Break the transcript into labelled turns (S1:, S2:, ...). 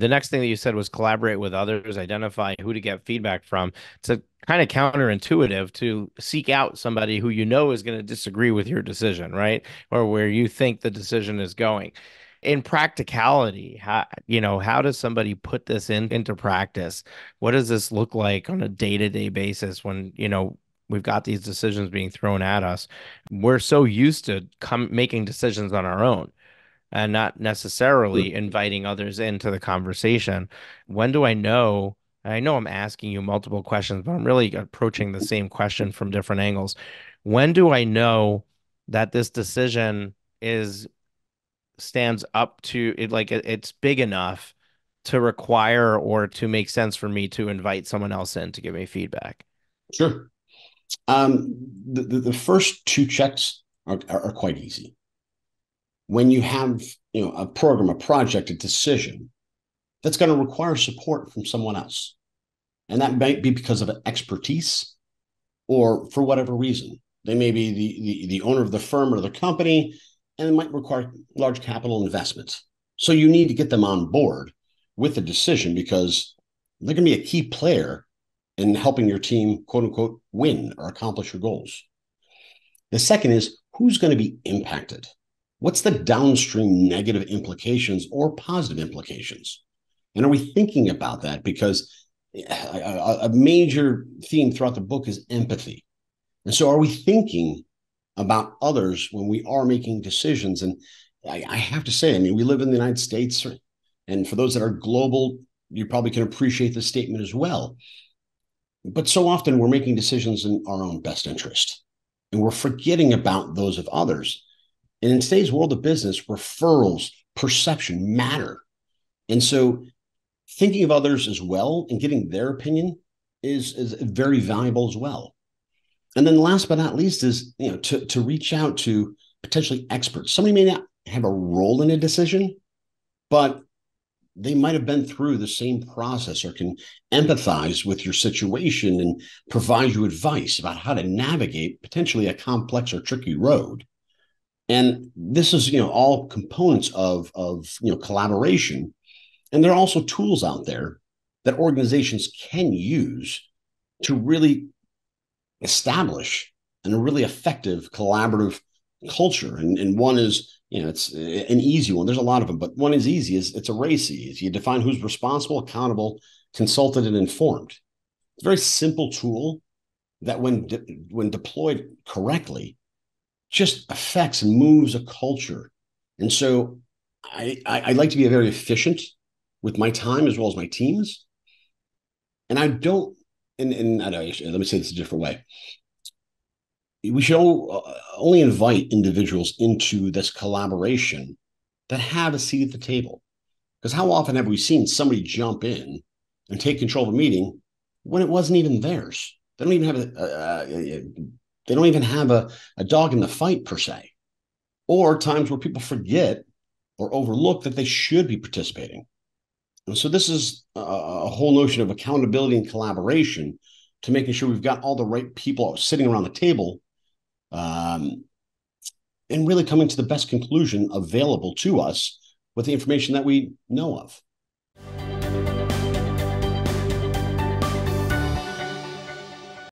S1: the next thing that you said was collaborate with others, identify who to get feedback from. It's a kind of counterintuitive to seek out somebody who you know is going to disagree with your decision, right? Or where you think the decision is going. In practicality, how you know, how does somebody put this in into practice? What does this look like on a day-to-day basis when, you know, we've got these decisions being thrown at us? We're so used to come making decisions on our own and not necessarily inviting others into the conversation. When do I know? I know I'm asking you multiple questions, but I'm really approaching the same question from different angles. When do I know that this decision is stands up to it like it, it's big enough to require or to make sense for me to invite someone else in to give me feedback?
S2: Sure. Um, the, the, the first two checks are, are, are quite easy when you have you know a program a project a decision that's going to require support from someone else. And that might be because of expertise or for whatever reason. They may be the, the, the owner of the firm or the company and it might require large capital investments. So you need to get them on board with the decision because they're going to be a key player in helping your team quote unquote win or accomplish your goals. The second is who's going to be impacted What's the downstream negative implications or positive implications? And are we thinking about that? Because a, a major theme throughout the book is empathy. And so, are we thinking about others when we are making decisions? And I, I, have to say, I mean, we live in the United States, and for those that are global, you probably can appreciate the statement as well. But so often we're making decisions in our own best interest, and we're forgetting about those of others. And in today's world of business, referrals, perception matter. And so thinking of others as well and getting their opinion is, is very valuable as well. And then last but not least is, you know, to, to reach out to potentially experts. Somebody may not have a role in a decision, but they might have been through the same process or can empathize with your situation and provide you advice about how to navigate potentially a complex or tricky road and this is you know all components of of you know collaboration. And there are also tools out there that organizations can use to really establish and a really effective collaborative culture. And, and one is you know it's an easy one. There's a lot of them but one is easy is it's a RACI is you define who's responsible accountable consulted and informed. It's a very simple tool that when de- when deployed correctly just affects and moves a culture. And so I, I, I like to be very efficient with my time as well as my teams. And I don't, and, and I know, let me say this a different way. We should uh, only invite individuals into this collaboration that have a seat at the table. Because how often have we seen somebody jump in and take control of a meeting when it wasn't even theirs? They don't even have a, a, a, they don't even have a, a dog in the fight per se. Or times where people forget or overlook that they should be participating. And so this is a, whole notion of accountability and collaboration to making sure we've got all the right people sitting around the table um, and really coming to the best conclusion available to us with the information that we know of.